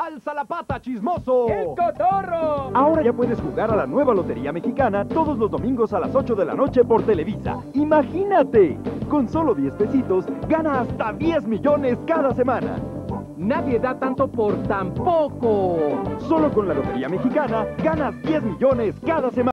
¡Alza la pata, chismoso! ¡El cotorro! Ahora ya puedes jugar a la nueva Lotería Mexicana todos los domingos a las 8 de la noche por Televisa. ¡Imagínate! Con solo 10 pesitos, gana hasta 10 millones cada semana. Nadie da tanto por tan poco. Solo con la Lotería Mexicana, ganas 10 millones cada semana.